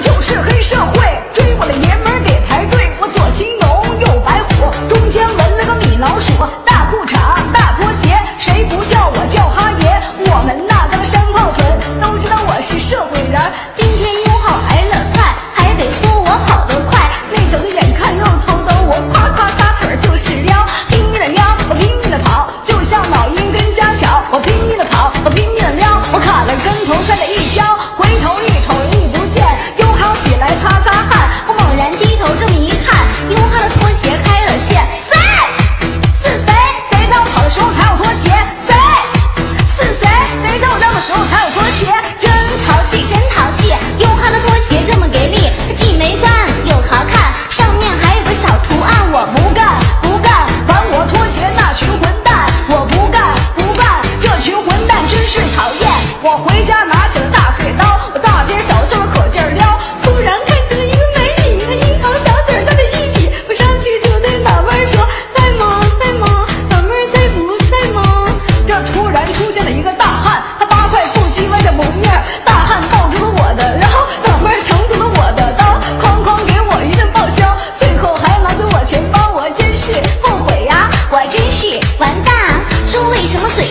就是黑社会家拿起了大菜刀我大街小巷可劲儿撩。突然看见了一个美女樱桃小嘴儿大嘴一撇我上去就对老妹儿说在吗在吗老妹儿在不在吗这突然出现了一个大汉他八块腹肌弯下蒙面儿大汉抱住了我的腰老妹儿抢走了我的刀哐哐给我一顿爆削最后还拿走我钱包我真是后悔呀我真是完蛋说为什么嘴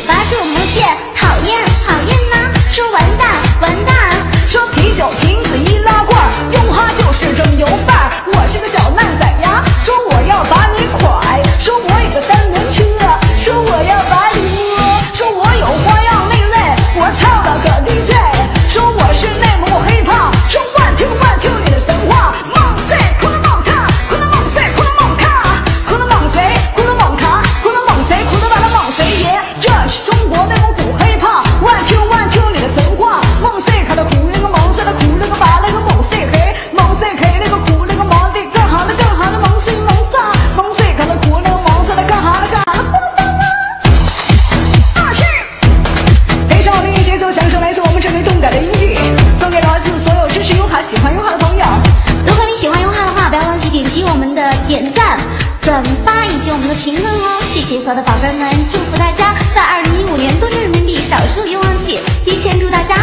转发以及我们的评论哦谢谢所有的宝贝们祝福大家在二零一五年多挣人民币少输又忘记提前祝大家